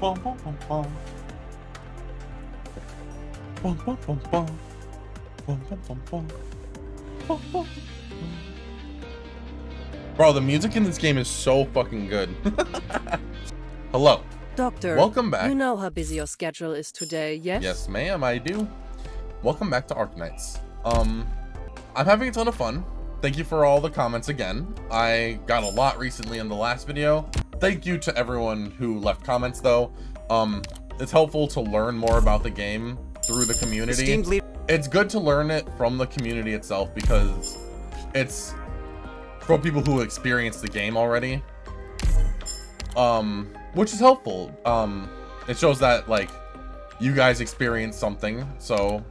Bum, bum, bum, bum. Bum, bum, bum, bum. Bum, bum, bum, bum. Bum, bum. Bro, the music in this game is so fucking good. Hello. Doctor, Welcome back. You know how busy your schedule is today, yes? Yes, ma'am, I do. Welcome back to Arknights. Um, I'm having a ton of fun. Thank you for all the comments again. I got a lot recently in the last video. Thank you to everyone who left comments though. Um, it's helpful to learn more about the game through the community. It's good to learn it from the community itself because it's from people who experience the game already. Um, which is helpful. Um, it shows that like you guys experienced something, so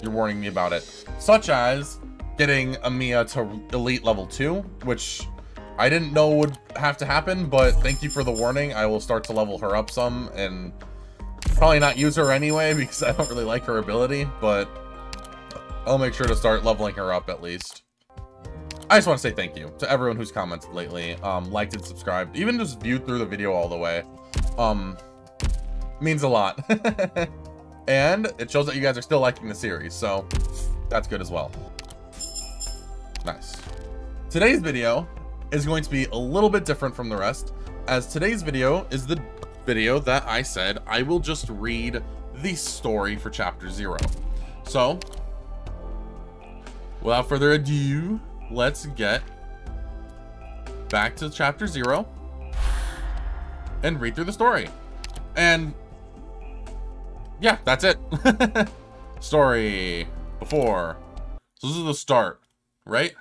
you're warning me about it. Such as getting Amiya to elite level 2, which I didn't know would have to happen, but thank you for the warning. I will start to level her up some and probably not use her anyway because I don't really like her ability, but I'll make sure to start leveling her up at least. I just want to say thank you to everyone who's commented lately, um, liked and subscribed, even just viewed through the video all the way. Um, means a lot. and it shows that you guys are still liking the series, so that's good as well. Nice. Today's video is going to be a little bit different from the rest, as today's video is the video that I said I will just read the story for chapter zero. So, without further ado, let's get back to chapter zero and read through the story. And yeah, that's it. story before. So this is the start, right?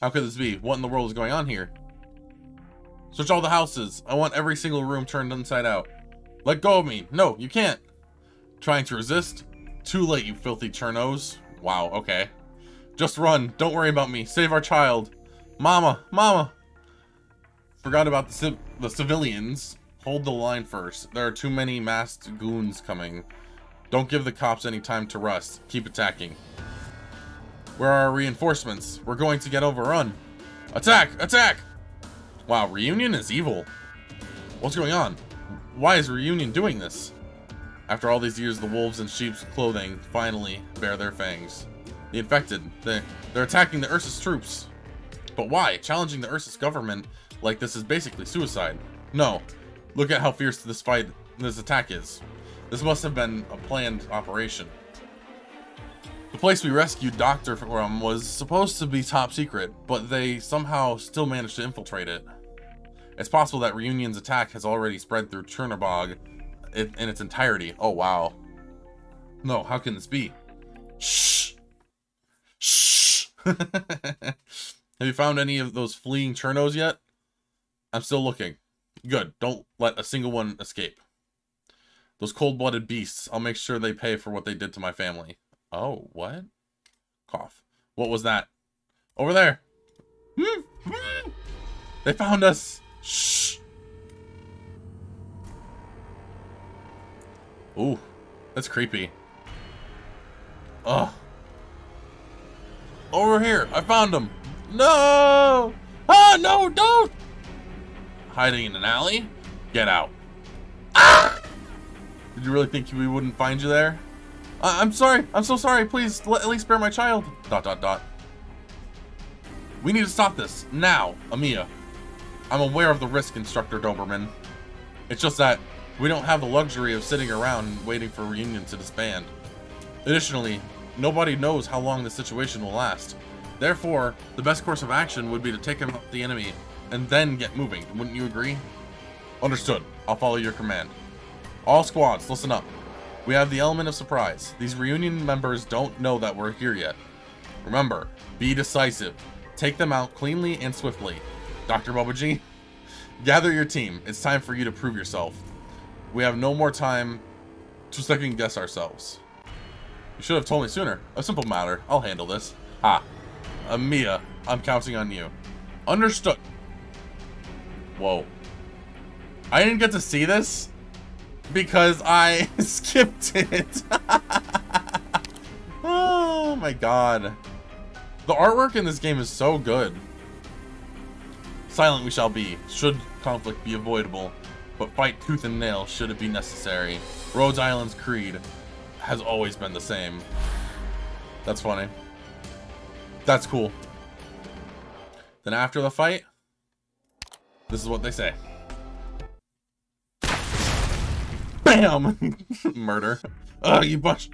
How could this be? What in the world is going on here? Search all the houses. I want every single room turned inside out. Let go of me. No, you can't. Trying to resist? Too late, you filthy Chernos. Wow, okay. Just run. Don't worry about me. Save our child. Mama, mama. Forgot about the, civ the civilians. Hold the line first. There are too many masked goons coming. Don't give the cops any time to rest. Keep attacking. Where are our reinforcements? We're going to get overrun. Attack! Attack! Wow, Reunion is evil. What's going on? Why is Reunion doing this? After all these years, the wolves in sheep's clothing finally bear their fangs. The infected, they're, they're attacking the Ursus troops. But why? Challenging the Ursus government like this is basically suicide. No, look at how fierce this fight, this attack is. This must have been a planned operation. The place we rescued Doctor from was supposed to be top secret, but they somehow still managed to infiltrate it. It's possible that Reunion's attack has already spread through Chernobog in, in its entirety. Oh, wow. No, how can this be? Shh! Shh! Have you found any of those fleeing Chernos yet? I'm still looking. Good, don't let a single one escape. Those cold-blooded beasts, I'll make sure they pay for what they did to my family. Oh, what? Cough. What was that? Over there! They found us! Shh! Ooh, that's creepy. Ugh. Over here! I found him! No! Ah, no, don't! Hiding in an alley? Get out. Ah! Did you really think we wouldn't find you there? I I'm sorry. I'm so sorry. Please, at least spare my child. Dot, dot, dot. We need to stop this. Now, Amiya. I'm aware of the risk, Instructor Doberman. It's just that we don't have the luxury of sitting around waiting for reunion to disband. Additionally, nobody knows how long this situation will last. Therefore, the best course of action would be to take out the enemy and then get moving. Wouldn't you agree? Understood. I'll follow your command. All squads, listen up. We have the element of surprise. These reunion members don't know that we're here yet. Remember, be decisive. Take them out cleanly and swiftly. Dr. Bobaji, gather your team. It's time for you to prove yourself. We have no more time to second guess ourselves. You should have told me sooner. A simple matter. I'll handle this. Ha. Uh, Mia, I'm counting on you. Understood. Whoa. I didn't get to see this because I skipped it. oh my god. The artwork in this game is so good. Silent we shall be, should conflict be avoidable. but fight tooth and nail should it be necessary. Rhodes Island's creed has always been the same. That's funny. That's cool. Then after the fight, this is what they say. BAM! Murder. Ugh, you bunch.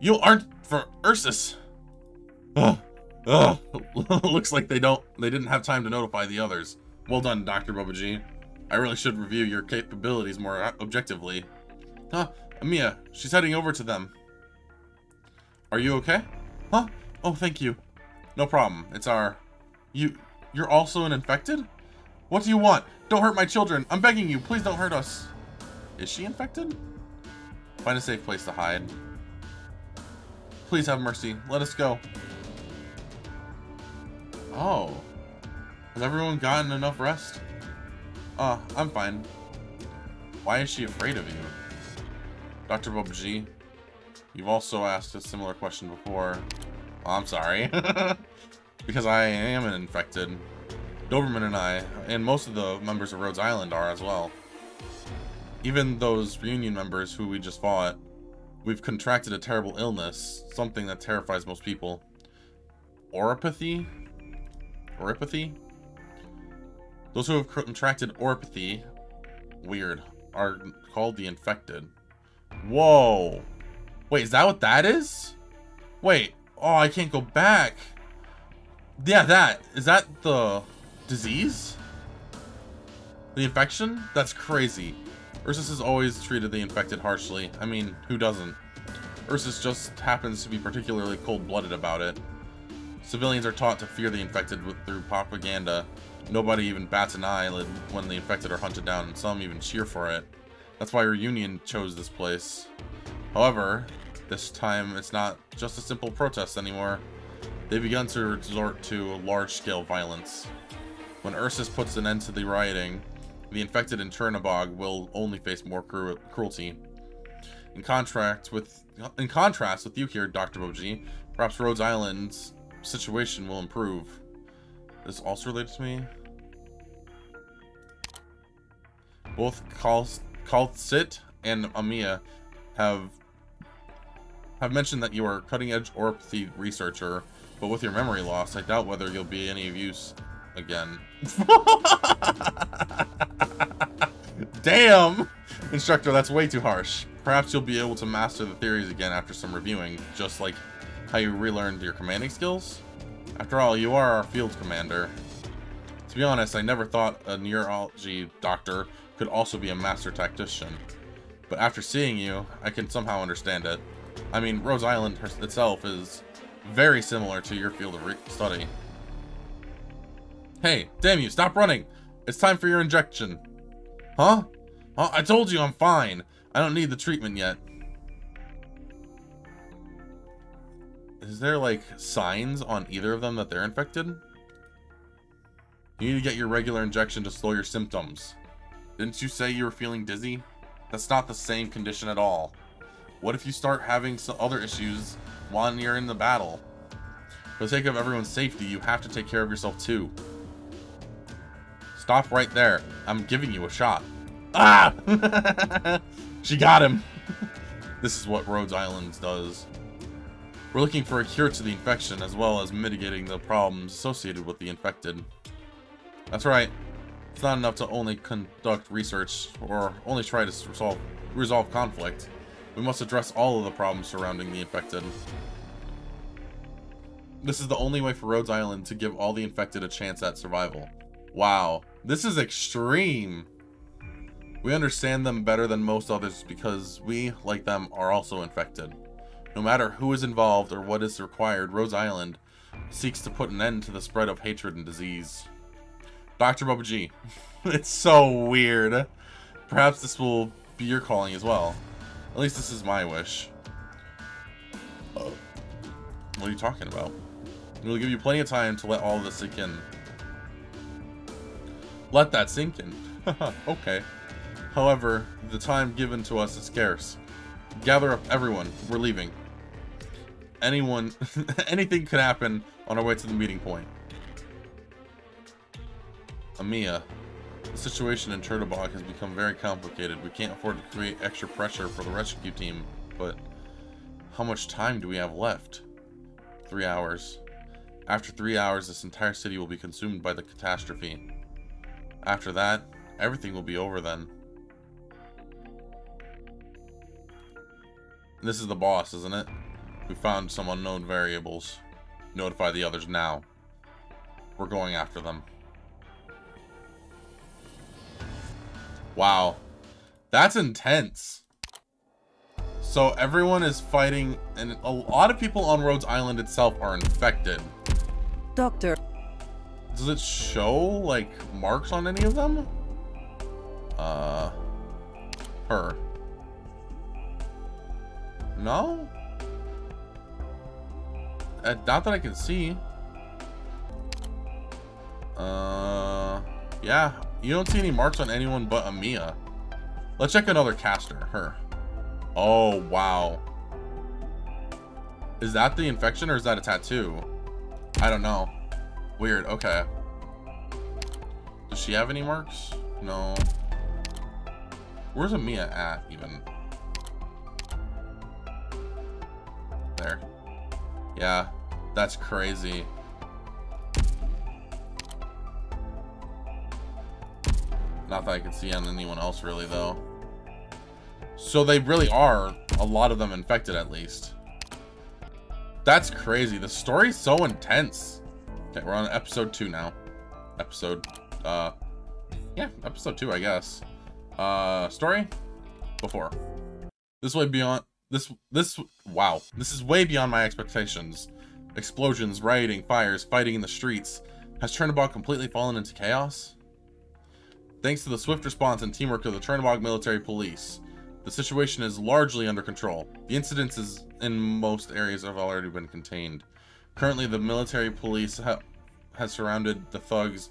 You aren't for Ursus. Ugh. Ugh. Looks like they don't. They didn't have time to notify the others. Well done, Dr. Bubba G. I really should review your capabilities more objectively. Huh? Amiya, she's heading over to them. Are you okay? Huh? Oh, thank you. No problem. It's our... You... You're also an infected? What do you want? Don't hurt my children. I'm begging you. Please don't hurt us. Is she infected? Find a safe place to hide. Please have mercy. Let us go. Oh. Has everyone gotten enough rest? Uh, I'm fine. Why is she afraid of you? Dr. Bob you've also asked a similar question before. Oh, I'm sorry. because I am an infected. Doberman and I, and most of the members of Rhodes Island are as well. Even those reunion members who we just fought, we've contracted a terrible illness, something that terrifies most people. Oripathy? Oripathy? Those who have contracted oripathy, weird, are called the infected. Whoa. Wait, is that what that is? Wait. Oh, I can't go back. Yeah, that. Is that the disease? The infection? That's crazy. Ursus has always treated the infected harshly. I mean, who doesn't? Ursus just happens to be particularly cold-blooded about it. Civilians are taught to fear the infected with, through propaganda. Nobody even bats an eyelid when the infected are hunted down, and some even cheer for it. That's why Reunion chose this place. However, this time it's not just a simple protest anymore. They've begun to resort to large-scale violence. When Ursus puts an end to the rioting, the infected in Chernobog will only face more cru cruelty. In contrast with in contrast with you here, Dr. Boji, perhaps Rhodes Island's situation will improve. Is also related to me? Both Kal'tsit and Amiya have have mentioned that you are a cutting-edge oripathy researcher, but with your memory loss, I doubt whether you'll be any of use again. Damn! Instructor, that's way too harsh. Perhaps you'll be able to master the theories again after some reviewing, just like how you relearned your commanding skills? After all, you are our field commander. To be honest, I never thought a neurology doctor could also be a master tactician. But after seeing you, I can somehow understand it. I mean, Rhodes Island itself is very similar to your field of study. Hey, damn you, stop running! It's time for your injection. Huh? Huh? I told you I'm fine. I don't need the treatment yet. Is there, like, signs on either of them that they're infected? You need to get your regular injection to slow your symptoms. Didn't you say you were feeling dizzy? That's not the same condition at all. What if you start having some other issues while you're in the battle? For the sake of everyone's safety, you have to take care of yourself too. Stop right there. I'm giving you a shot. Ah! she got him. this is what Rhodes Island does. We're looking for a cure to the infection, as well as mitigating the problems associated with the infected. That's right. It's not enough to only conduct research, or only try to resolve, resolve conflict. We must address all of the problems surrounding the infected. This is the only way for Rhodes Island to give all the infected a chance at survival. Wow. This is extreme. We understand them better than most others because we, like them, are also infected. No matter who is involved or what is required, Rhodes Island seeks to put an end to the spread of hatred and disease. Dr. Bubba G. it's so weird. Perhaps this will be your calling as well. At least this is my wish. Uh, what are you talking about? We'll give you plenty of time to let all of this sink in. Let that sink in. okay. However, the time given to us is scarce. Gather up everyone. We're leaving. Anyone, anything could happen on our way to the meeting point. Amiya, The situation in Chernobog has become very complicated. We can't afford to create extra pressure for the rescue team, but how much time do we have left? Three hours. After three hours, this entire city will be consumed by the catastrophe. After that, everything will be over then. This is the boss, isn't it? We found some unknown variables. Notify the others now. We're going after them. Wow. That's intense. So everyone is fighting, and a lot of people on Rhodes Island itself are infected. Doctor. Does it show, like, marks on any of them? Uh... Her. No? Uh, not that I can see. Uh... Yeah, you don't see any marks on anyone but Amiya. Let's check another caster, her. Oh, wow. Is that the infection or is that a tattoo? I don't know. Weird, okay. Does she have any marks? No. Where's Amiya at, even? There. Yeah, that's crazy. Not that I can see on anyone else, really, though. So they really are, a lot of them infected, at least. That's crazy. The story's so intense. Okay, we're on episode two now. Episode, uh, yeah, episode two, I guess. Uh, story? Before. This way beyond, this, this, wow. This is way beyond my expectations. Explosions, rioting, fires, fighting in the streets. Has Chernobog completely fallen into chaos? Thanks to the swift response and teamwork of the Chernobog Military Police, the situation is largely under control. The incidences in most areas have already been contained. Currently, the military police ha has surrounded the thugs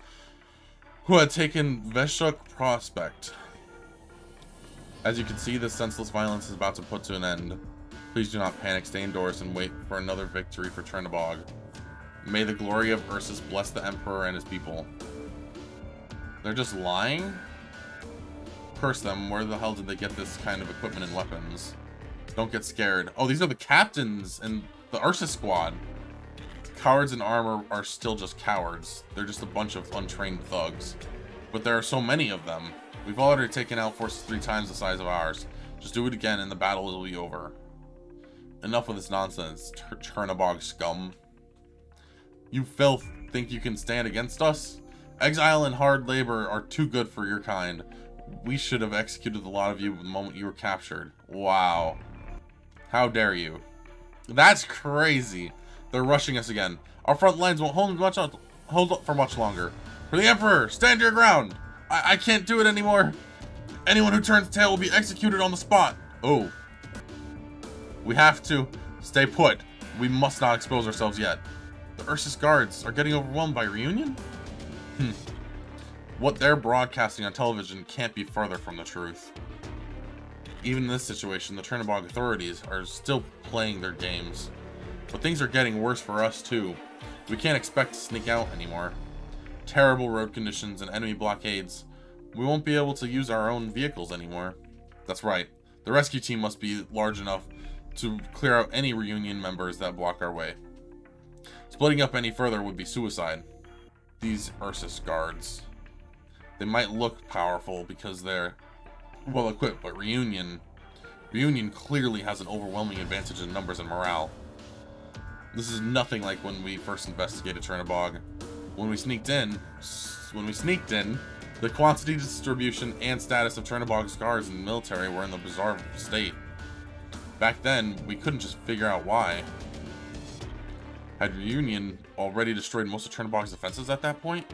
who had taken Veshuk Prospect. As you can see, this senseless violence is about to put to an end. Please do not panic, stay indoors, and wait for another victory for Chernobog. May the glory of Ursus bless the Emperor and his people. They're just lying? Curse them, where the hell did they get this kind of equipment and weapons? Don't get scared. Oh, these are the captains and the Ursus squad. Cowards in armor are still just cowards. They're just a bunch of untrained thugs. But there are so many of them. We've already taken out forces three times the size of ours. Just do it again and the battle will be over. Enough of this nonsense, Chernobog scum. You filth think you can stand against us? Exile and hard labor are too good for your kind. We should have executed a lot of you the moment you were captured. Wow. How dare you. That's crazy. They're rushing us again. Our front lines won't hold much hold up for much longer. For the Emperor, stand your ground. I, I can't do it anymore. Anyone who turns tail will be executed on the spot. Oh. We have to stay put. We must not expose ourselves yet. The Ursus guards are getting overwhelmed by reunion? Hmm. What they're broadcasting on television can't be further from the truth. Even in this situation, the Chernobog authorities are still playing their games. But things are getting worse for us too. We can't expect to sneak out anymore. Terrible road conditions and enemy blockades. We won't be able to use our own vehicles anymore. That's right. The rescue team must be large enough to clear out any reunion members that block our way. Splitting up any further would be suicide. These Ursus guards. They might look powerful because they're well equipped, but Reunion... Reunion clearly has an overwhelming advantage in numbers and morale. This is nothing like when we first investigated Chernobog. When we sneaked in, when we sneaked in, the quantity, distribution, and status of Chernobog's guards and military were in the bizarre state. Back then, we couldn't just figure out why. Had Reunion already destroyed most of Chernobog's defenses at that point?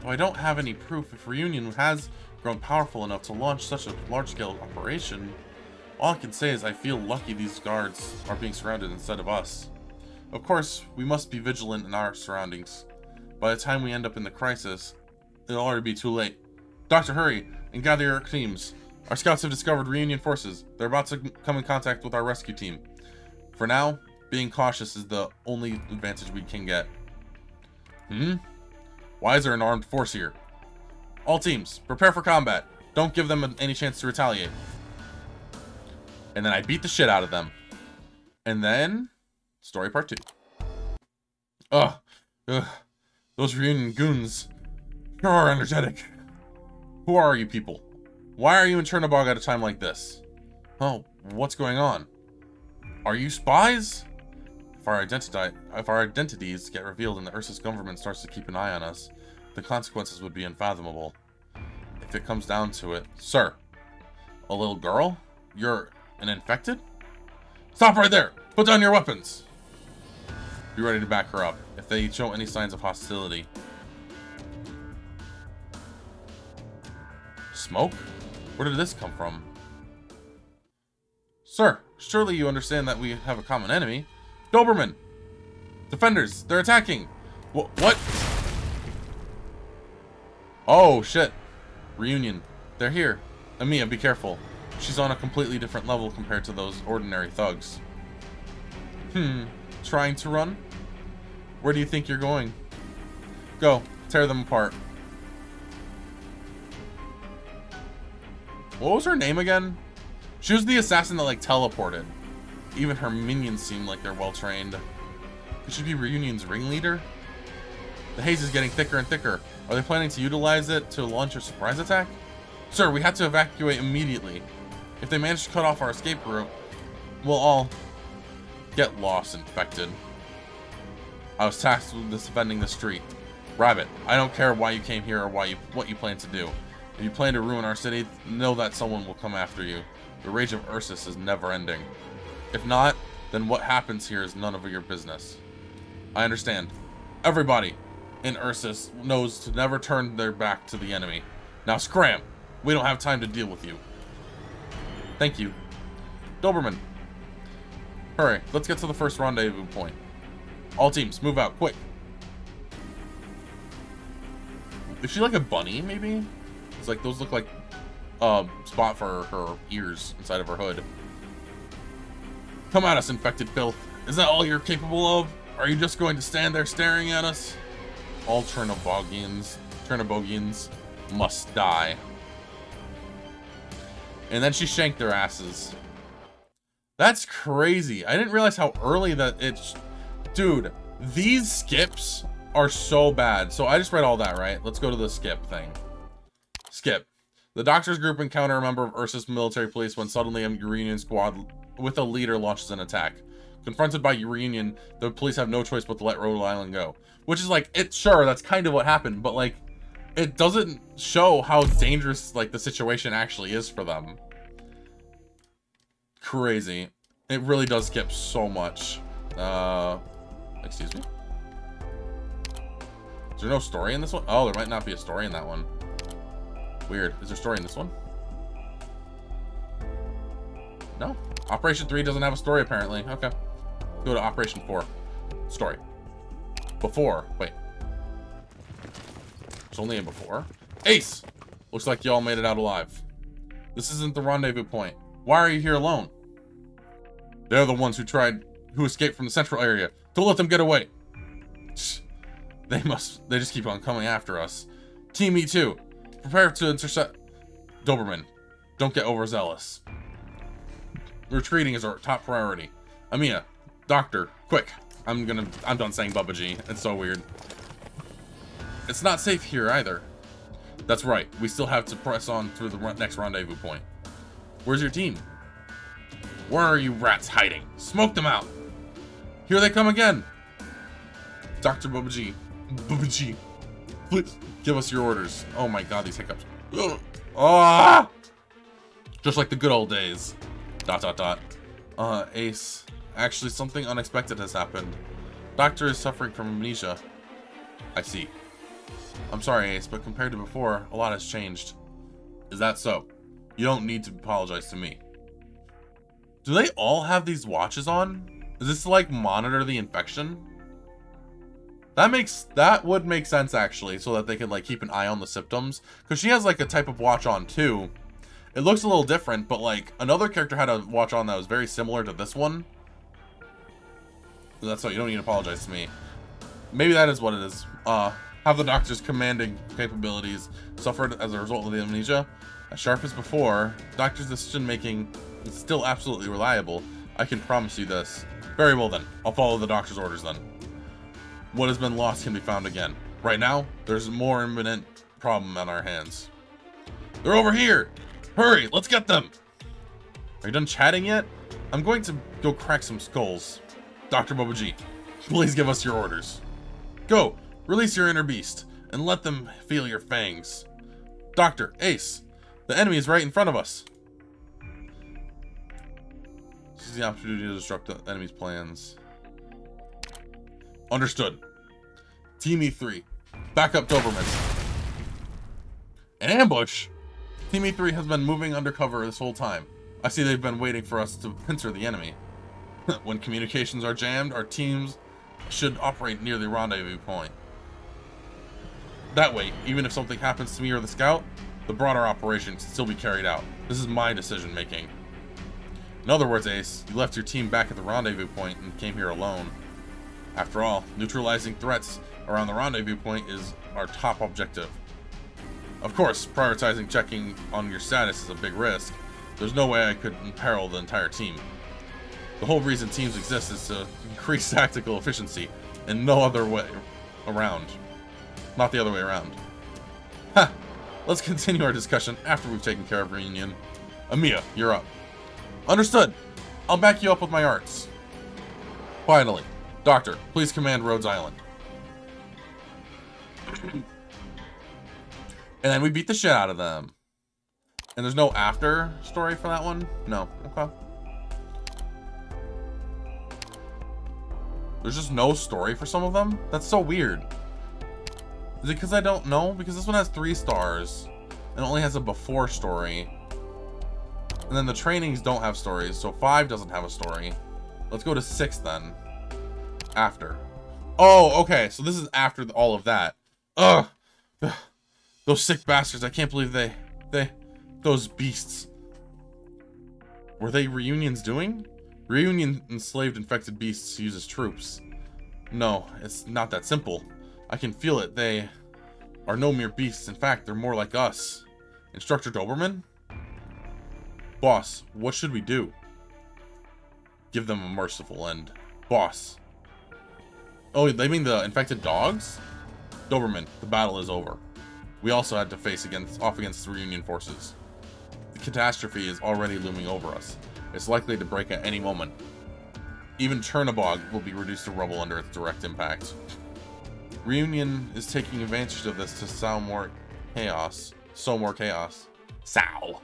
Though I don't have any proof if Reunion has grown powerful enough to launch such a large-scale operation, all I can say is I feel lucky these guards are being surrounded instead of us. Of course, we must be vigilant in our surroundings. By the time we end up in the crisis, it'll already be too late. Doctor, hurry and gather your teams. Our scouts have discovered Reunion forces. They're about to come in contact with our rescue team. For now, being cautious is the only advantage we can get. Hmm? Why is there an armed force here? All teams, prepare for combat. Don't give them any chance to retaliate. And then I beat the shit out of them. And then, story part two. Ugh. Ugh. Those reunion goons are energetic. Who are you people? Why are you in Chernobog at a time like this? Oh, what's going on? Are you spies? If our, identity, if our identities get revealed and the Ursus government starts to keep an eye on us, the consequences would be unfathomable. If it comes down to it, sir, a little girl? You're an infected? Stop right there! Put down your weapons! Be ready to back her up if they show any signs of hostility. Smoke? Where did this come from? Sir, surely you understand that we have a common enemy. Doberman! Defenders, they're attacking! Wh what? Oh, shit. Reunion. They're here. Amiya, be careful. She's on a completely different level compared to those ordinary thugs. Hmm. Trying to run? Where do you think you're going? Go. Tear them apart. What was her name again? She was the assassin that, like, teleported. Even her minions seem like they're well-trained. Could she be Reunion's ringleader? The haze is getting thicker and thicker. Are they planning to utilize it to launch a surprise attack? Sir, we have to evacuate immediately. If they manage to cut off our escape route, we'll all get lost infected. I was tasked with defending the street. Rabbit, I don't care why you came here or why you what you plan to do. If you plan to ruin our city, know that someone will come after you. The rage of Ursus is never ending. If not, then what happens here is none of your business. I understand. Everybody in Ursus knows to never turn their back to the enemy. Now scram! We don't have time to deal with you. Thank you. Doberman. Hurry, let's get to the first rendezvous point. All teams, move out, quick. Is she like a bunny, maybe? It's like, those look like a uh, spot for her ears inside of her hood. Come at us, infected filth. Is that all you're capable of? Are you just going to stand there staring at us? All Chernobogians, Chernobogians must die. And then she shanked their asses. That's crazy. I didn't realize how early that it's... Dude, these skips are so bad. So I just read all that, right? Let's go to the skip thing. Skip. The doctor's group encounter a member of Ursus military police when suddenly a Reunion squad with a leader launches an attack. Confronted by Reunion, the police have no choice but to let Rhode Island go. Which is like, it sure, that's kind of what happened, but like, it doesn't show how dangerous like the situation actually is for them. Crazy. It really does skip so much. Uh, excuse me? Is there no story in this one? Oh, there might not be a story in that one. Weird. Is there story in this one? No. Operation 3 doesn't have a story, apparently. Okay. Go to Operation 4. Story. Before. Wait. It's only in before. Ace! Looks like y'all made it out alive. This isn't the rendezvous point. Why are you here alone? They're the ones who tried, who escaped from the central area. Don't let them get away. They must, they just keep on coming after us. Team E2, prepare to intercept Doberman. Don't get overzealous. Retreating is our top priority. Amiya, doctor, quick. I'm gonna, I'm done saying Bubba G. It's so weird. It's not safe here either. That's right. We still have to press on through the next rendezvous point. Where's your team? Where are you rats hiding? Smoke them out! Here they come again! Dr. Bubba G. Bubba G. Please, give us your orders. Oh my god, these hiccups. Ugh. Ah! Just like the good old days. Dot dot dot. Uh, Ace. Actually, something unexpected has happened. Doctor is suffering from amnesia. I see. I'm sorry, Ace, but compared to before, a lot has changed. Is that so? You don't need to apologize to me. Do they all have these watches on? Is this to, like, monitor the infection? That makes, that would make sense, actually, so that they can, like, keep an eye on the symptoms. Because she has, like, a type of watch on, too. It looks a little different, but, like, another character had a watch on that was very similar to this one. That's why you don't need to apologize to me. Maybe that is what it is. Uh, Have the doctor's commanding capabilities suffered as a result of the amnesia? As sharp as before, doctor's decision making is still absolutely reliable. I can promise you this. Very well then, I'll follow the doctor's orders then. What has been lost can be found again. Right now, there's more imminent problem on our hands. They're over here! Hurry, let's get them! Are you done chatting yet? I'm going to go crack some skulls. Dr. Bobaji, please give us your orders. Go, release your inner beast, and let them feel your fangs. Doctor, Ace, the enemy is right in front of us. This is the opportunity to disrupt the enemy's plans. Understood. Team E3, back up Doberman. An ambush? Team E3 has been moving undercover this whole time. I see they've been waiting for us to pincer the enemy. when communications are jammed, our teams should operate near the rendezvous point. That way, even if something happens to me or the scout, the broader operation can still be carried out. This is my decision making. In other words, Ace, you left your team back at the rendezvous point and came here alone. After all, neutralizing threats around the rendezvous point is our top objective. Of course, prioritizing checking on your status is a big risk. There's no way I could imperil the entire team. The whole reason teams exist is to increase tactical efficiency, and no other way around. Not the other way around. Ha! Let's continue our discussion after we've taken care of Reunion. Amiya, you're up. Understood. I'll back you up with my arts. Finally, Doctor, please command Rhodes Island. and then we beat the shit out of them. And there's no after story for that one? No. Okay. There's just no story for some of them? That's so weird. Is it because I don't know? Because this one has three stars and only has a before story. And then the trainings don't have stories, so five doesn't have a story. Let's go to six then. After. Oh, okay, so this is after all of that. Ugh! Those sick bastards, I can't believe they... They... Those beasts. Were they reunions doing? Reunion enslaved infected beasts uses troops. No, it's not that simple. I can feel it. They are no mere beasts. In fact, they're more like us. Instructor Doberman? Boss, what should we do? Give them a merciful end. Boss. Oh, they mean the infected dogs? Doberman, the battle is over. We also had to face against off against the Reunion forces. The catastrophe is already looming over us. It's likely to break at any moment. Even Chernobog will be reduced to rubble under its direct impact. Reunion is taking advantage of this to sow more chaos. Sow more chaos. Sow!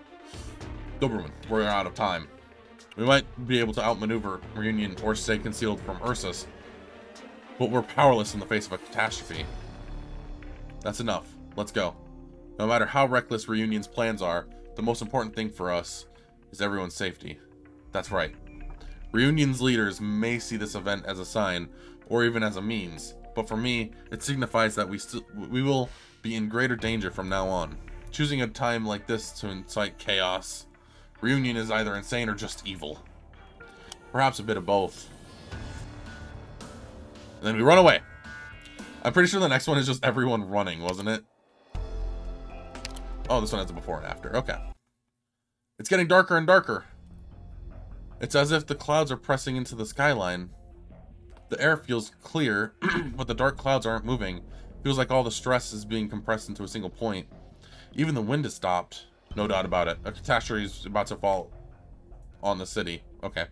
Doberman, we're out of time. We might be able to outmaneuver Reunion or stay concealed from Ursus, but we're powerless in the face of a catastrophe. That's enough. Let's go. No matter how reckless Reunion's plans are, the most important thing for us is everyone's safety. That's right. Reunion's leaders may see this event as a sign, or even as a means, but for me, it signifies that we still we will be in greater danger from now on. Choosing a time like this to incite chaos. Reunion is either insane or just evil. Perhaps a bit of both. And then we run away. I'm pretty sure the next one is just everyone running, wasn't it? Oh, this one has a before and after. Okay. It's getting darker and darker. It's as if the clouds are pressing into the skyline. The air feels clear, but the dark clouds aren't moving. Feels like all the stress is being compressed into a single point. Even the wind has stopped. No doubt about it. A catastrophe is about to fall on the city. Okay.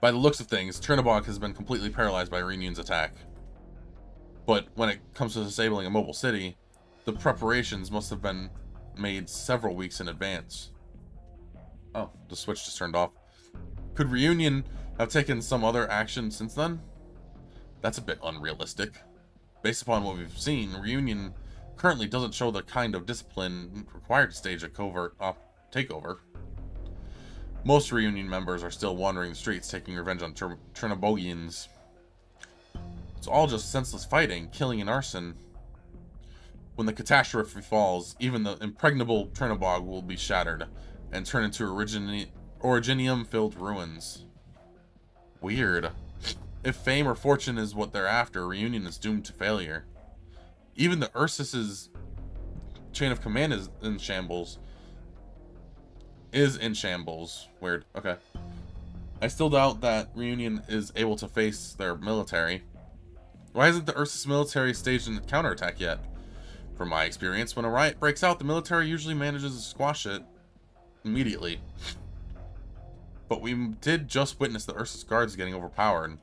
By the looks of things, Chernobog has been completely paralyzed by Reunion's attack. But when it comes to disabling a mobile city, the preparations must have been made several weeks in advance. Oh, the switch just turned off. Could Reunion have taken some other action since then? That's a bit unrealistic. Based upon what we've seen, Reunion currently doesn't show the kind of discipline required to stage a covert op takeover. Most Reunion members are still wandering the streets taking revenge on Chernobogians. It's all just senseless fighting, killing, and arson. When the catastrophe falls, even the impregnable Chernobog will be shattered, and turn into origini originium-filled ruins. Weird. If fame or fortune is what they're after, Reunion is doomed to failure. Even the Ursus's chain of command is in shambles. Is in shambles. Weird. Okay. I still doubt that Reunion is able to face their military. Why isn't the Ursus military staged a counterattack yet? From my experience, when a riot breaks out, the military usually manages to squash it immediately. But we did just witness the Ursus guards getting overpowered.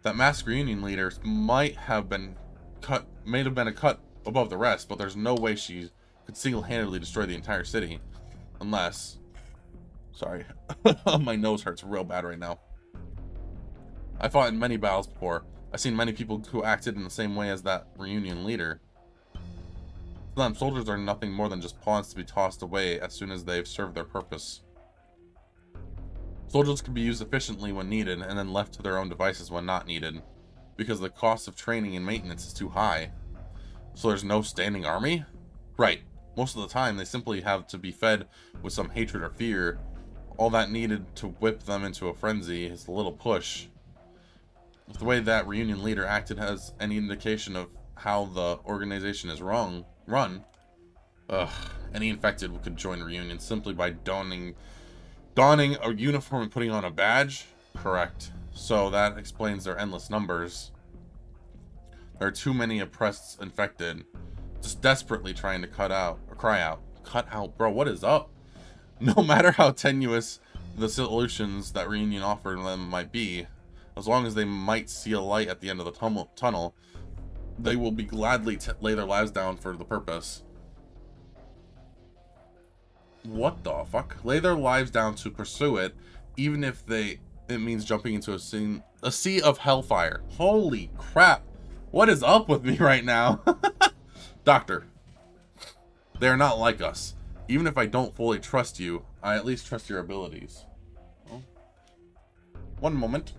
That mass reunion leader might have been cut, may have been a cut above the rest, but there's no way she could single-handedly destroy the entire city. Unless... Sorry. My nose hurts real bad right now. I fought in many battles before. I've seen many people who acted in the same way as that reunion leader. Them, soldiers are nothing more than just pawns to be tossed away as soon as they've served their purpose. Soldiers can be used efficiently when needed, and then left to their own devices when not needed, because the cost of training and maintenance is too high. So there's no standing army? Right. Most of the time, they simply have to be fed with some hatred or fear. All that needed to whip them into a frenzy is a little push. If the way that reunion leader acted has any indication of how the organization is wrong, run, ugh, any infected could join reunion simply by donning Donning a uniform and putting on a badge? Correct. So that explains their endless numbers. There are too many oppressed infected. Just desperately trying to cut out, or cry out. Cut out, bro, what is up? No matter how tenuous the solutions that Reunion offered them might be, as long as they might see a light at the end of the tunnel, they will be gladly lay their lives down for the purpose. What the fuck? Lay their lives down to pursue it, even if they it means jumping into a scene a sea of hellfire. Holy crap. What is up with me right now? Doctor. They are not like us. Even if I don't fully trust you, I at least trust your abilities. Well, one moment.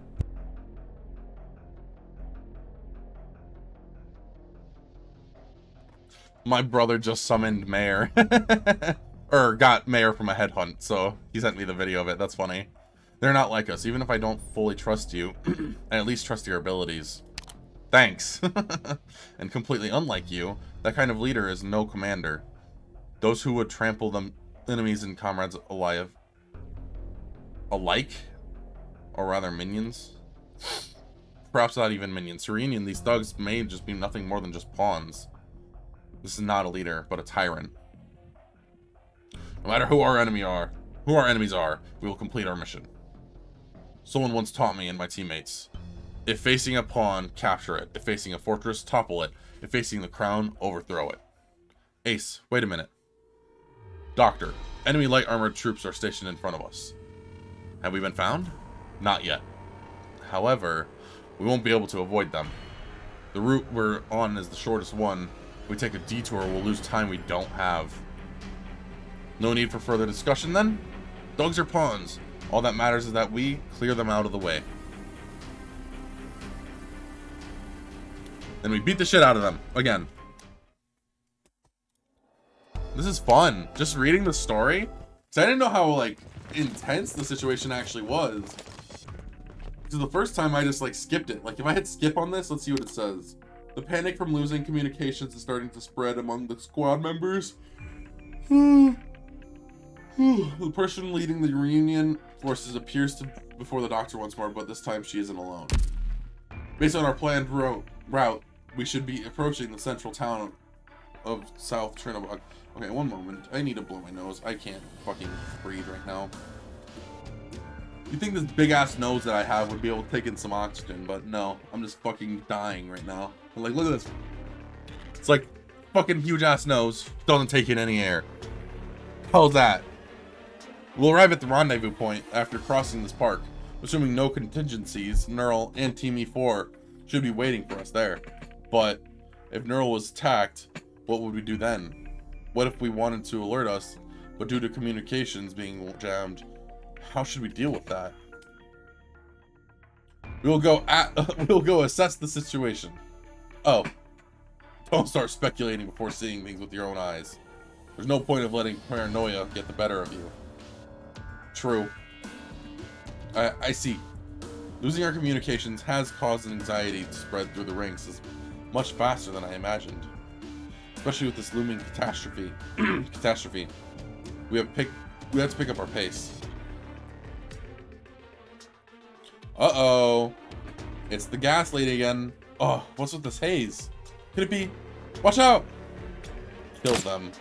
My brother just summoned Mayer. or got Mayer from a headhunt, so he sent me the video of it. That's funny. They're not like us. Even if I don't fully trust you, I at least trust your abilities. Thanks. and completely unlike you, that kind of leader is no commander. Those who would trample them enemies and comrades alive alike, or rather minions. Perhaps not even minions. Serenian, these thugs may just be nothing more than just pawns. This is not a leader, but a tyrant. No matter who our enemy are, who our enemies are, we will complete our mission. Someone once taught me and my teammates. If facing a pawn, capture it. If facing a fortress, topple it. If facing the crown, overthrow it. Ace, wait a minute. Doctor, enemy light armored troops are stationed in front of us. Have we been found? Not yet. However, we won't be able to avoid them. The route we're on is the shortest one. If we take a detour, we'll lose time we don't have. No need for further discussion then. Dogs are pawns. All that matters is that we clear them out of the way. Then we beat the shit out of them. Again. This is fun. Just reading the story. Because I didn't know how, like, intense the situation actually was. Because the first time I just, like, skipped it. Like, if I hit skip on this, let's see what it says. The panic from losing communications is starting to spread among the squad members. Hmm. Hmm. the person leading the reunion forces appears to before the doctor once more, but this time she isn't alone. Based on our planned route, route we should be approaching the central town of South Chernobog. Okay, one moment. I need to blow my nose. I can't fucking breathe right now. You think this big-ass nose that I have would be able to take in some oxygen, but no. I'm just fucking dying right now. Like, look at this. It's like fucking huge-ass nose. Doesn't take in any air. How's that? We'll arrive at the rendezvous point after crossing this park. Assuming no contingencies, Nearl and Team E4 should be waiting for us there. But if Nearl was attacked, what would we do then? What if we wanted to alert us, but due to communications being jammed, how should we deal with that? We will go at we will go assess the situation. Oh. Don't start speculating before seeing things with your own eyes. There's no point of letting paranoia get the better of you. True. I, I see. Losing our communications has caused an anxiety to spread through the ranks much faster than I imagined. Especially with this looming catastrophe. catastrophe. We have pick we have to pick up our pace. Uh-oh. It's the gas lady again. Oh, what's with this haze? Could it be? Watch out! Kill them.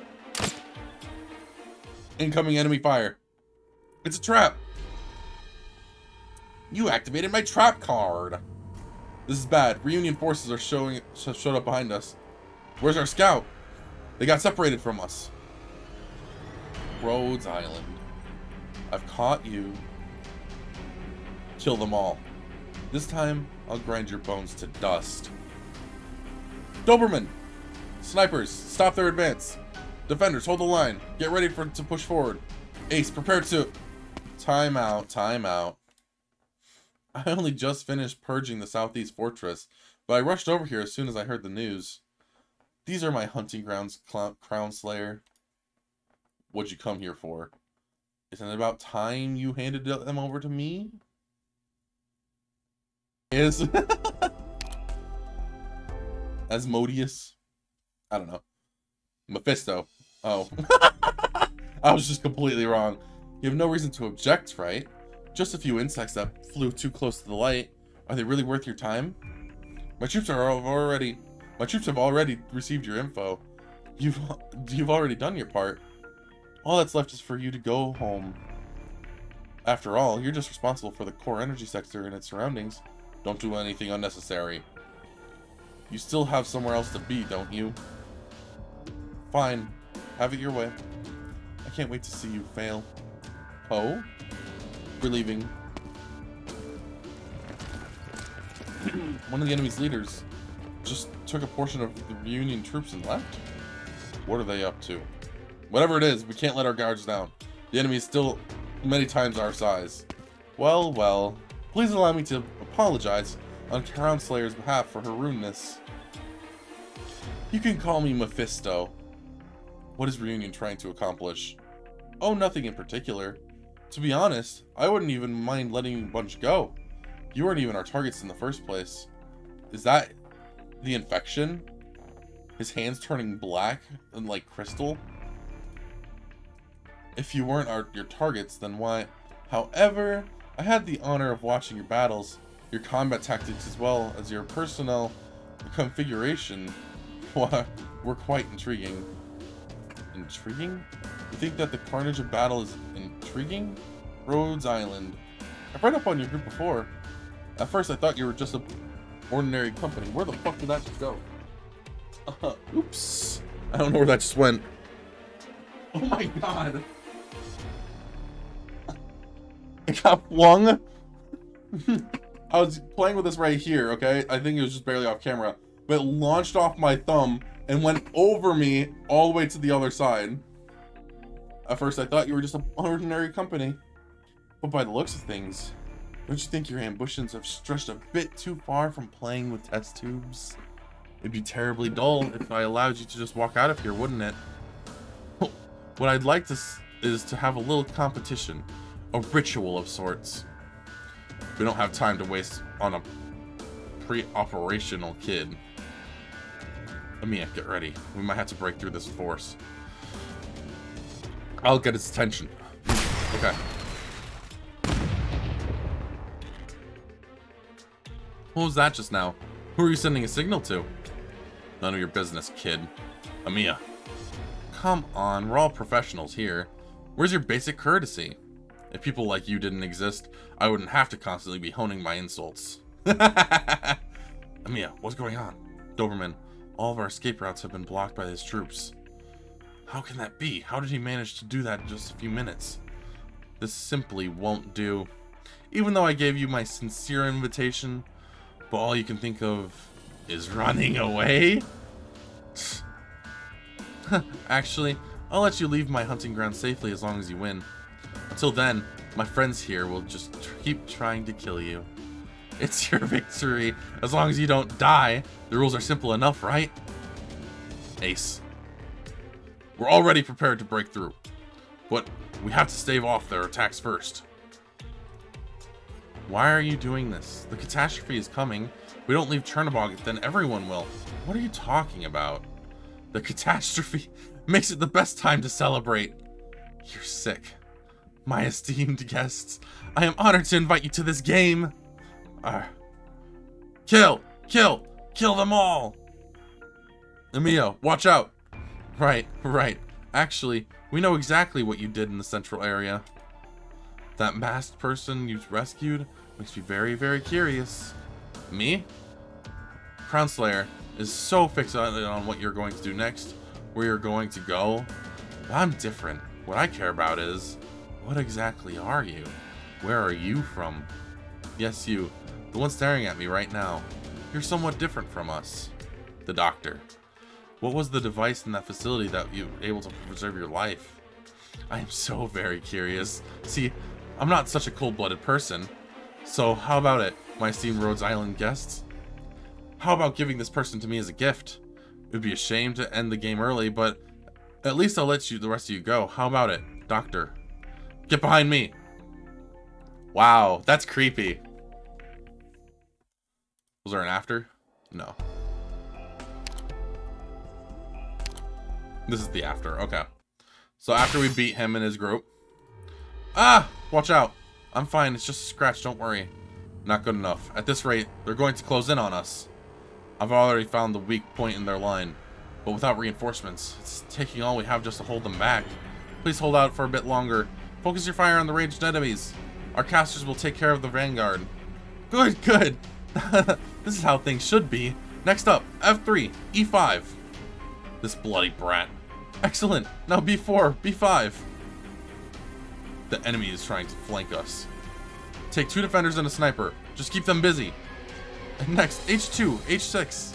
Incoming enemy fire. It's a trap. You activated my trap card. This is bad. Reunion forces are showing showed up behind us. Where's our scout? They got separated from us. Rhodes Island. I've caught you. Kill them all. This time, I'll grind your bones to dust. Doberman! Snipers, stop their advance. Defenders, hold the line. Get ready for to push forward. Ace, prepare to... Time out, time out. I only just finished purging the southeast fortress, but I rushed over here as soon as I heard the news. These are my hunting grounds, Crown Slayer. What'd you come here for? Isn't it about time you handed them over to me? Is... Asmodeus? I don't know. Mephisto. Oh. I was just completely wrong. You have no reason to object, right? Just a few insects that flew too close to the light. Are they really worth your time? My troops are already... My troops have already received your info. You've, you've already done your part. All that's left is for you to go home. After all, you're just responsible for the core energy sector and its surroundings. Don't do anything unnecessary. You still have somewhere else to be, don't you? Fine. Have it your way. I can't wait to see you fail. Oh? We're leaving. One of the enemy's leaders just took a portion of the Reunion troops and left? What are they up to? Whatever it is, we can't let our guards down. The enemy is still many times our size. Well, well. Please allow me to apologize on Crown Slayer's behalf for her rudeness. You can call me Mephisto. What is Reunion trying to accomplish? Oh, nothing in particular. To be honest, I wouldn't even mind letting a bunch go. You weren't even our targets in the first place. Is that the infection? His hands turning black and like crystal? If you weren't our, your targets, then why? However, I had the honor of watching your battles, your combat tactics as well as your personnel configuration were quite intriguing. Intriguing? You think that the carnage of battle is intriguing? Rhodes Island. I've read up on your group before. At first I thought you were just a ordinary company. Where the fuck did that just go? Uh, oops. I don't know where that just went. Oh my god. It got flung. I was playing with this right here, okay? I think it was just barely off camera. But it launched off my thumb and went over me all the way to the other side. At first I thought you were just an ordinary company. But by the looks of things, don't you think your ambitions have stretched a bit too far from playing with test tubes? It'd be terribly dull if I allowed you to just walk out of here, wouldn't it? What I'd like to is to have a little competition, a ritual of sorts. We don't have time to waste on a pre-operational kid. Amiya, get ready. We might have to break through this force. I'll get its attention. Okay. What was that just now? Who are you sending a signal to? None of your business, kid. Amiya. Come on, we're all professionals here. Where's your basic courtesy? If people like you didn't exist, I wouldn't have to constantly be honing my insults. Amiya, what's going on? Doberman, all of our escape routes have been blocked by his troops. How can that be? How did he manage to do that in just a few minutes? This simply won't do. Even though I gave you my sincere invitation, but all you can think of is running away? Actually, I'll let you leave my hunting ground safely as long as you win. Until then, my friends here will just keep trying to kill you. It's your victory, as long as you don't die. The rules are simple enough, right? Ace. We're already prepared to break through, but we have to stave off their attacks first. Why are you doing this? The catastrophe is coming. We don't leave Chernobog, then everyone will. What are you talking about? The catastrophe makes it the best time to celebrate. You're sick. My esteemed guests, I am honored to invite you to this game. Uh, kill! Kill! Kill them all! Emilio, watch out! Right, right. Actually, we know exactly what you did in the central area. That masked person you rescued makes me very, very curious. Me? Crown Slayer is so fixated on what you're going to do next, where you're going to go. But I'm different. What I care about is, what exactly are you? Where are you from? Yes, you. The one staring at me right now. You're somewhat different from us. The doctor. What was the device in that facility that you were able to preserve your life? I am so very curious. See, I'm not such a cold-blooded person. So how about it, my esteemed Rhodes Island guests? How about giving this person to me as a gift? It would be a shame to end the game early, but at least I'll let you the rest of you go. How about it, Doctor? Get behind me! Wow, that's creepy. Was there an after? No. This is the after, okay. So after we beat him and his group. Ah! Watch out! I'm fine, it's just a scratch, don't worry. Not good enough. At this rate, they're going to close in on us. I've already found the weak point in their line. But without reinforcements, it's taking all we have just to hold them back. Please hold out for a bit longer. Focus your fire on the ranged enemies. Our casters will take care of the vanguard. Good, good. this is how things should be. Next up, F3, E5. This bloody brat. Excellent. Now B4, B5. The enemy is trying to flank us. Take two defenders and a sniper. Just keep them busy. And next, H2, H6.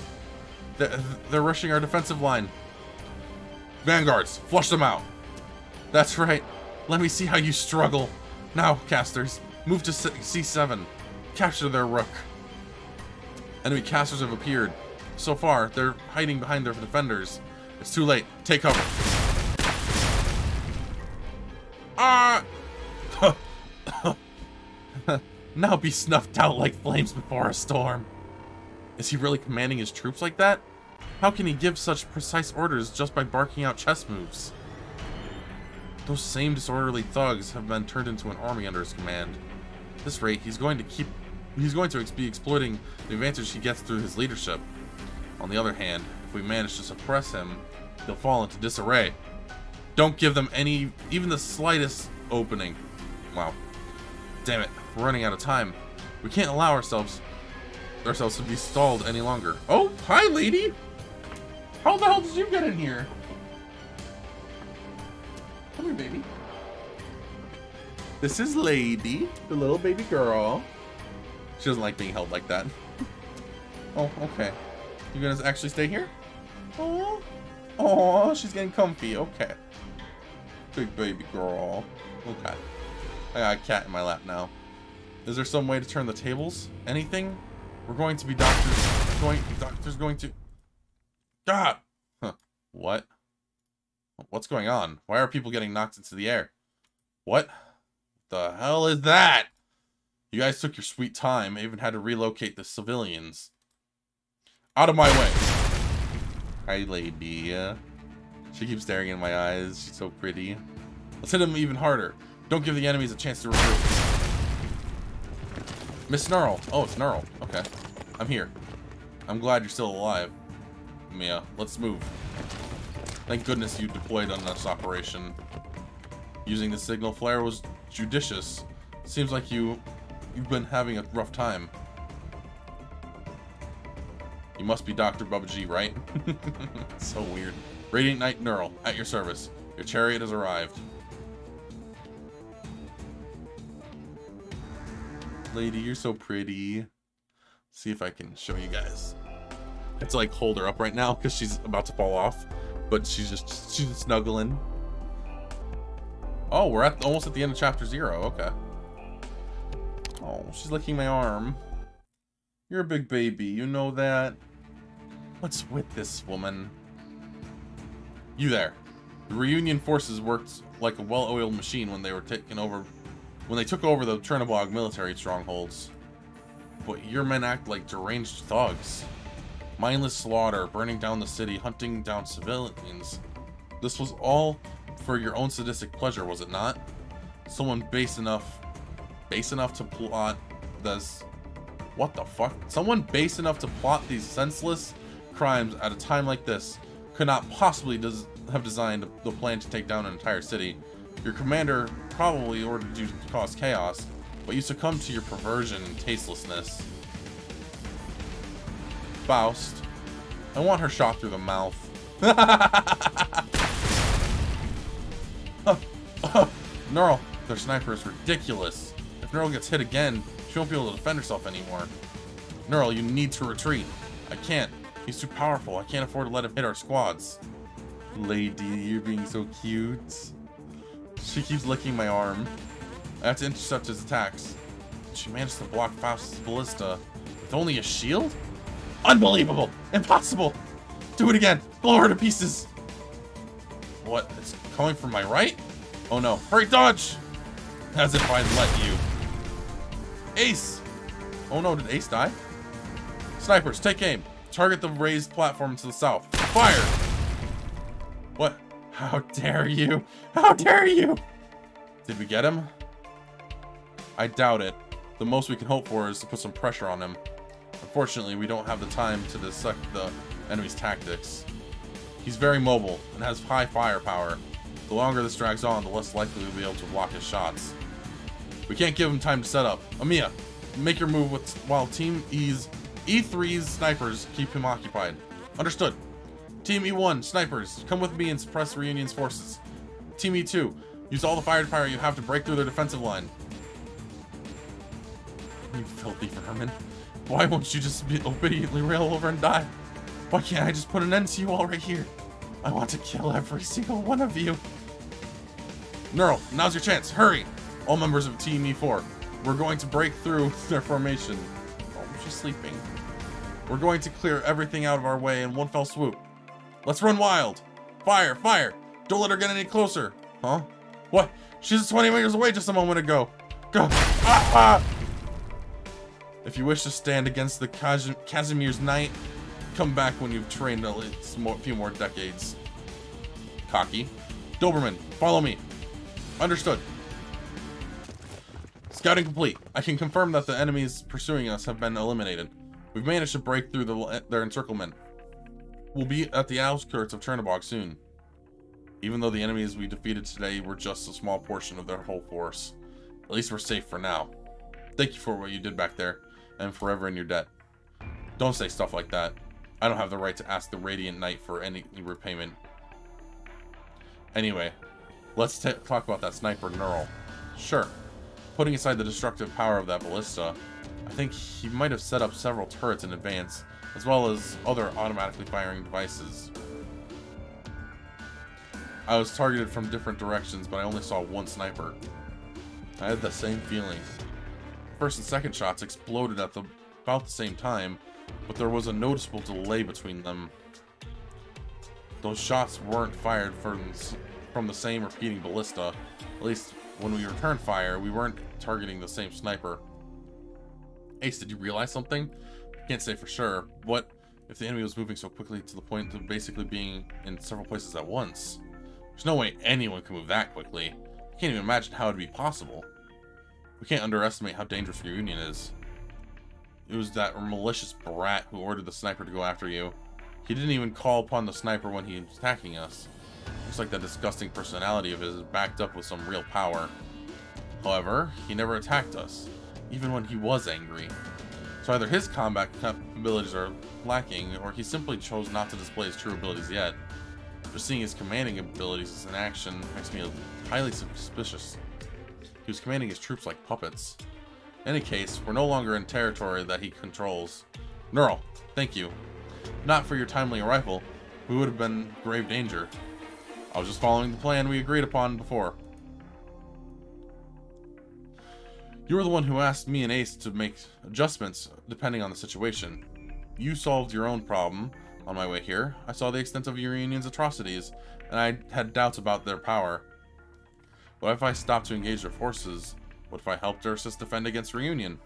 They're, they're rushing our defensive line. Vanguards, flush them out. That's right. Let me see how you struggle. Now, casters, move to C7. Capture their rook. Enemy casters have appeared. So far, they're hiding behind their defenders. It's too late. Take cover. Ah! now be snuffed out like flames before a storm. Is he really commanding his troops like that? How can he give such precise orders just by barking out chess moves? Those same disorderly thugs have been turned into an army under his command. At this rate, he's going to keep he's going to be exploiting the advantage he gets through his leadership. On the other hand, if we manage to suppress him, they'll fall into disarray. Don't give them any, even the slightest opening. Wow. Damn it, we're running out of time. We can't allow ourselves ourselves to be stalled any longer. Oh, hi, lady! How the hell did you get in here? Come here, baby. This is Lady, the little baby girl. She doesn't like being held like that. oh, okay. You gonna actually stay here? Oh, oh, she's getting comfy. Okay. Big baby girl. Okay. I got a cat in my lap now. Is there some way to turn the tables? Anything? We're going to be doctors. Going, doctors going to. God. Huh. What? What's going on? Why are people getting knocked into the air? What? The hell is that? You guys took your sweet time. I even had to relocate the civilians. Out of my way. Hi, lady. She keeps staring in my eyes. She's so pretty. Let's hit him even harder. Don't give the enemies a chance to recruit. Miss Snarl. Oh, it's Snarl. Okay. I'm here. I'm glad you're still alive. Mia, let's move. Thank goodness you deployed on this operation. Using the signal flare was judicious. Seems like you, you've been having a rough time. You must be Dr. Bubbagee, right? so weird. Radiant Knight Nearl, at your service. Your chariot has arrived. Lady, you're so pretty. See if I can show you guys. It's like hold her up right now because she's about to fall off, but she's just she's snuggling. Oh, we're at almost at the end of chapter zero. Okay. Oh, she's licking my arm. You're a big baby, you know that. What's with this woman? You there. The reunion forces worked like a well-oiled machine when they were taken over when they took over the Chernobog military strongholds. But your men act like deranged thugs. Mindless slaughter, burning down the city, hunting down civilians. This was all for your own sadistic pleasure, was it not? Someone base enough, base enough to plot this. What the fuck? Someone base enough to plot these senseless crimes at a time like this could not possibly have designed the plan to take down an entire city. Your commander probably ordered you to cause chaos, but you succumbed to your perversion and tastelessness. Faust. I want her shot through the mouth. Nearl, their sniper is ridiculous. If Nearl gets hit again, she won't be able to defend herself anymore. Nearl, you need to retreat. I can't. He's too powerful. I can't afford to let him hit our squads. Lady, you're being so cute. She keeps licking my arm. I have to intercept his attacks. She managed to block Faust's ballista with only a shield? Unbelievable! Impossible! Do it again! Blow her to pieces! What? It's coming from my right? Oh no. Hurry, dodge! As if I'd let you. Ace! Oh no, did Ace die? Snipers, take aim. Target the raised platform to the south. Fire! What? How dare you? How dare you? Did we get him? I doubt it. The most we can hope for is to put some pressure on him. Unfortunately, we don't have the time to dissect the enemy's tactics. He's very mobile and has high firepower. The longer this drags on, the less likely we'll be able to block his shots. We can't give him time to set up. Amiya, make your move with while Team E's E3's snipers keep him occupied. Understood. Team E1, snipers, come with me and suppress Reunion's forces. Team E2, use all the firepower you have to break through their defensive line. You filthy vermin. Why won't you just be obediently rail over and die? Why can't I just put an end to you all right here? I want to kill every single one of you. Nearl, now's your chance. Hurry! All members of Team E4. We're going to break through their formation. She's sleeping. We're going to clear everything out of our way in one fell swoop. Let's run wild! Fire! Fire! Don't let her get any closer! Huh? What? She's 20 meters away just a moment ago! Go! Ah! ah! If you wish to stand against the Cas Kazimierz's Knight, come back when you've trained a few more decades. Cocky. Doberman, follow me. Understood. Scouting complete. I can confirm that the enemies pursuing us have been eliminated. We've managed to break through the, eh, their encirclement. We'll be at the outskirts of Chernobog soon. Even though the enemies we defeated today were just a small portion of their whole force. At least we're safe for now. Thank you for what you did back there, and forever in your debt. Don't say stuff like that. I don't have the right to ask the Radiant Knight for any repayment. Anyway, let's talk about that sniper Nearl. Sure. Putting aside the destructive power of that ballista, I think he might have set up several turrets in advance as well as other automatically firing devices. I was targeted from different directions, but I only saw one sniper. I had the same feeling. First and second shots exploded at the, about the same time, but there was a noticeable delay between them. Those shots weren't fired from, from the same repeating ballista. At least, when we returned fire, we weren't targeting the same sniper. Ace, did you realize something? Can't say for sure. What if the enemy was moving so quickly to the point of basically being in several places at once? There's no way anyone can move that quickly. I can't even imagine how it'd be possible. We can't underestimate how dangerous Reunion is. It was that malicious brat who ordered the sniper to go after you. He didn't even call upon the sniper when he was attacking us. Looks like that disgusting personality of his is backed up with some real power. However, he never attacked us, even when he was angry. So either his combat abilities are lacking, or he simply chose not to display his true abilities yet. Just seeing his commanding abilities in action makes me highly suspicious. He was commanding his troops like puppets. In any case, we're no longer in territory that he controls. Nearl, thank you. Not for your timely arrival, we would have been grave danger. I was just following the plan we agreed upon before. You were the one who asked me and Ace to make adjustments depending on the situation. You solved your own problem on my way here. I saw the extent of your union's atrocities, and I had doubts about their power. What if I stopped to engage their forces? What if I helped Ursus defend against Reunion?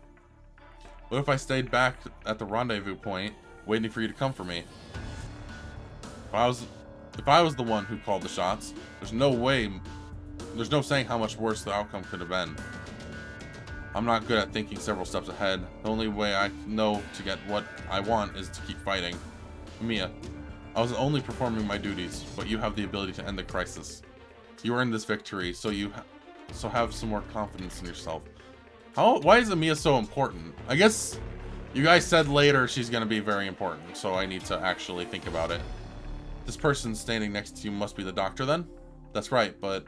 What if I stayed back at the rendezvous point, waiting for you to come for me? If I was, if I was the one who called the shots, there's no way, there's no saying how much worse the outcome could have been. I'm not good at thinking several steps ahead. The only way I know to get what I want is to keep fighting. Mia, I was only performing my duties, but you have the ability to end the crisis. You earned this victory, so you ha so have some more confidence in yourself. How? Why is Amiya so important? I guess you guys said later she's going to be very important, so I need to actually think about it. This person standing next to you must be the doctor then? That's right, but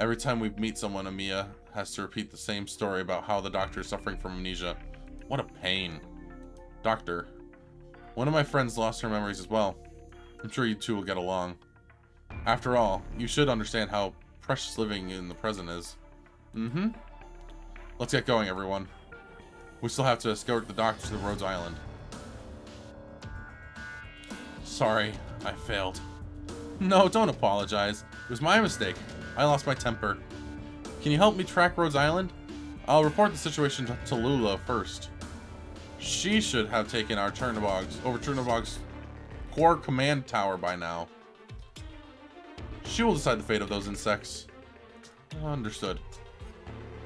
every time we meet someone, Amiya has to repeat the same story about how the doctor is suffering from amnesia. What a pain. Doctor. One of my friends lost her memories as well. I'm sure you two will get along. After all, you should understand how precious living in the present is. Mm-hmm. Let's get going, everyone. We still have to escort the doctor to the Rhodes Island. Sorry, I failed. No, don't apologize. It was my mistake. I lost my temper. Can you help me track Rhodes Island? I'll report the situation to Lula first. She should have taken our Chernobog's over Chernobog's core command tower by now. She will decide the fate of those insects. Understood.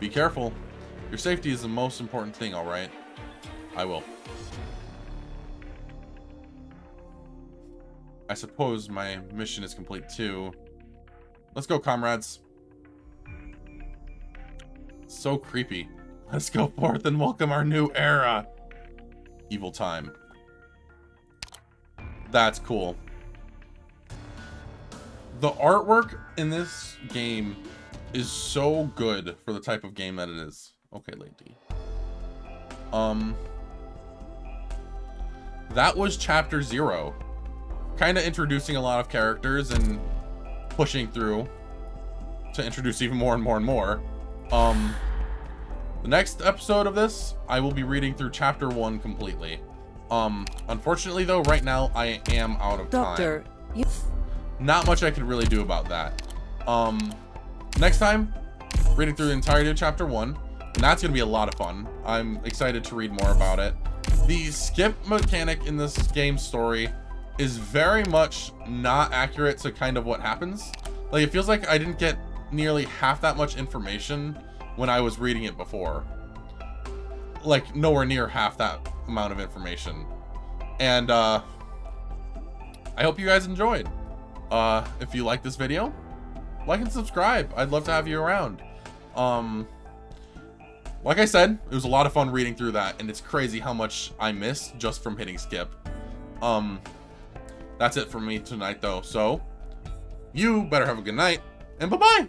Be careful. Your safety is the most important thing, alright? I will. I suppose my mission is complete too. Let's go, comrades. So creepy. Let's go forth and welcome our new era. Evil time. That's cool. The artwork in this game is so good for the type of game that it is. Okay, lady. Um, that was chapter zero. Kind of introducing a lot of characters and pushing through to introduce even more and more and more. Um, the next episode of this, I will be reading through chapter one completely. Um, unfortunately though, right now I am out of Doctor, time. You... Not much I could really do about that. Um, next time, reading through the entirety of chapter one, and that's gonna be a lot of fun. I'm excited to read more about it. The skip mechanic in this game story is very much not accurate to kind of what happens. Like, it feels like I didn't get nearly half that much information when I was reading it before. Like, nowhere near half that amount of information. And, uh, I hope you guys enjoyed. Uh, if you like this video, like and subscribe. I'd love to have you around. Um, like I said, it was a lot of fun reading through that, and it's crazy how much I missed just from hitting skip. Um, that's it for me tonight, though. So, you better have a good night, and bye-bye!